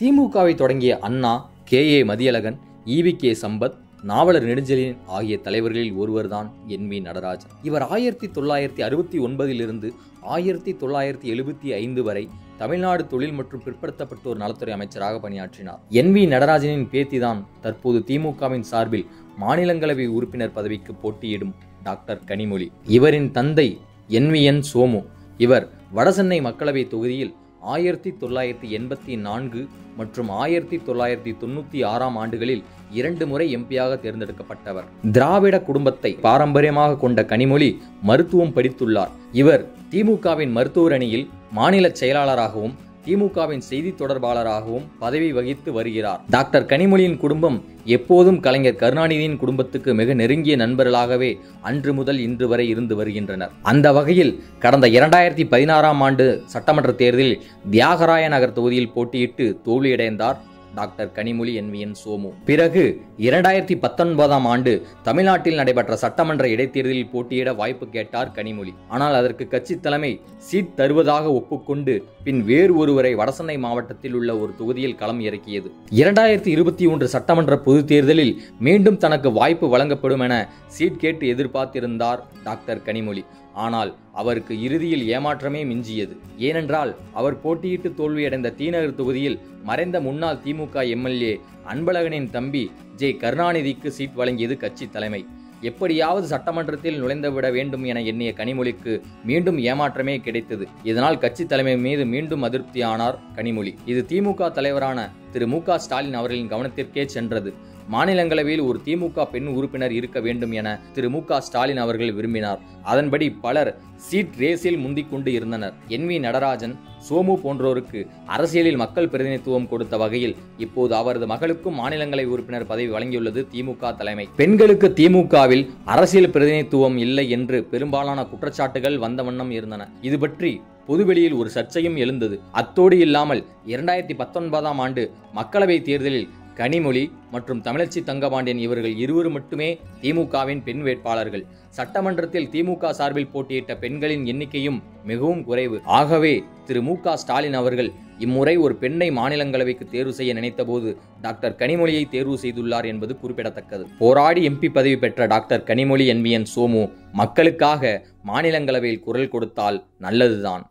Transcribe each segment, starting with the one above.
திமுகவை தொடங்கிய Anna K. A. Mathiyazhagan E V K. Sampath நாவலர் நெடுஞ்செழியன் ஆகிய தலைவர்களில் ஒருவர்தான் என். வி. நடராஜன். இவர் ஆயிரத்தி தொள்ளாயிரத்தி அறுபத்தி ஒன்பதிலிருந்து ஆயிரத்தி தொள்ளாயிரத்தி எழுபத்தி ஐந்து வரை தமிழ்நாடு தொழில் மற்றும் பிற்படுத்தப்பட்டோர் நலத்துறை அமைச்சராக பணியாற்றினார். என். வி. நடராஜனின் பேத்திதான் தற்போது திமுகவின் சார்பில் மாநிலங்களவை உறுப்பினர் பதவிக்கு போட்டியிடும் டாக்டர் கனிமொழி. இவரின் தந்தை என். வி. என். சோமு. இவர் வடசென்னை மக்களவை தொகுதியில் ஆயிரத்தி தொள்ளாயிரத்தி எண்பத்தி நான்கு மற்றும் ஆயிரத்தி தொள்ளாயிரத்தி தொண்ணூத்தி ஆறாம் ஆண்டுகளில் இரண்டு முறை எம்பியாக தேர்ந்தெடுக்கப்பட்டவர். திராவிட குடும்பத்தை பாரம்பரியமாக கொண்ட கனிமொழி மருத்துவம் படித்துள்ளார். இவர் திமுகவின் மருத்துவர் அணியில் மாநில செயலாளராகவும் திமுகவின் செய்தி தொடர்பாளராகவும் பதவி வகித்து வருகிறார். டாக்டர் கனிமொழியின் குடும்பம் எப்போதும் கலைஞர் கருணாநிதியின் குடும்பத்துக்கு மிக நெருங்கிய நண்பர்களாகவே அன்று முதல் இன்று வரை இருந்து வருகின்றனர். அந்த வகையில் கடந்த இரண்டாயிரத்தி பதினாறாம் ஆண்டு சட்டமன்ற தேர்தலில் தியாகராய நகர் தொகுதியில் போட்டியிட்டு தோல்வியடைந்தார் டாக்டர் கனிமொழி என்விஎன் சோமு. பிறகு இரண்டாயிரத்தி பத்தொன்பதாம் ஆண்டு தமிழ்நாட்டில் நடைபெற்ற சட்டமன்ற இடைத்தேர்தலில் போட்டியிட வாய்ப்பு கேட்டார் கனிமொழி. ஆனால் அதற்கு கட்சி தலைமை சீட் தருவதாக ஒப்புக்கொண்டு பின் வேறு ஒருவரை வடசென்னை மாவட்டத்தில் உள்ள ஒரு தொகுதியில் களம் இறக்கியது. இரண்டாயிரத்தி இருபத்தி ஒன்று சட்டமன்ற பொதுத் தேர்தலில் மீண்டும் தனக்கு வாய்ப்பு வழங்கப்படும் என சீட் கேட்டு எதிர்பார்த்திருந்தார் டாக்டர் கனிமொழி. ஆனால் அவருக்கு இறுதியில் ஏமாற்றமே மிஞ்சியது. ஏனென்றால் அவர் போட்டியிட்டு தோல்வியடைந்த தீநகர் தொகுதியில் மறைந்த முன்னாள் திமுக எம்எல்ஏ அன்பழகனின் தம்பி ஜே கருணாநிதிக்கு சீட் வழங்கியது கட்சி தலைமை. எப்படியாவது சட்டமன்றத்தில் நுழைந்துவிட வேண்டும் என எண்ணிய கனிமொழிக்கு மீண்டும் ஏமாற்றமே கிடைத்தது. இதனால் கட்சி தலைமை மீது மீண்டும் அதிருப்தியானார் கனிமொழி. இது திமுக தலைவரான திரு மு க ஸ்டாலின் அவர்களின் கவனத்திற்கே சென்றது. மாநிலங்களவையில் ஒரு திமுக பெண் உறுப்பினர் இருக்க வேண்டும் என திரு மு ஸ்டாலின் அவர்கள் விரும்பினார். அதன்படி பலர் சீட் ரேஸில் முந்திக் கொண்டு இருந்தனர். என் வி நடராஜன் சோமு போன்றோருக்கு அரசியலில் மக்கள் பிரதிநிதித்துவம் கொடுத்த வகையில் இப்போது அவரது மகளுக்கும் மாநிலங்களை உறுப்பினர் பதவி வழங்கியுள்ளது திமுக தலைமை. பெண்களுக்கு திமுகவில் அரசியல் பிரதிநிதித்துவம் இல்லை என்று பெரும்பாலான குற்றச்சாட்டுகள் வந்த வண்ணம் இருந்தன. இது பற்றி பொதுவெளியில் ஒரு சர்ச்சையும் எழுந்தது. அத்தோடு இல்லாமல் இரண்டாயிரத்தி பத்தொன்பதாம் ஆண்டு மக்களவை தேர்தலில் கனிமொழி மற்றும் தமிழச்சி தங்கபாண்டியன் இவர்கள் இருவர் மட்டுமே திமுகவின் பெண் வேட்பாளர்கள். சட்டமன்றத்தில் திமுக சார்பில் போட்டியிட்ட பெண்களின் எண்ணிக்கையும் மிகவும் குறைவு. ஆகவே திரு மு ஸ்டாலின் அவர்கள் இம்முறை ஒரு பெண்ணை மாநிலங்களவைக்கு தேர்வு செய்ய நினைத்தபோது டாக்டர் கனிமொழியை தேர்வு செய்துள்ளார் என்பது குறிப்பிடத்தக்கது. போராடி எம்பி பதவி பெற்ற டாக்டர் கனிமொழி என்பிஎன் சோமு மக்களுக்காக மாநிலங்களவையில் குரல் கொடுத்தால் நல்லதுதான்.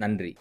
நன்றி.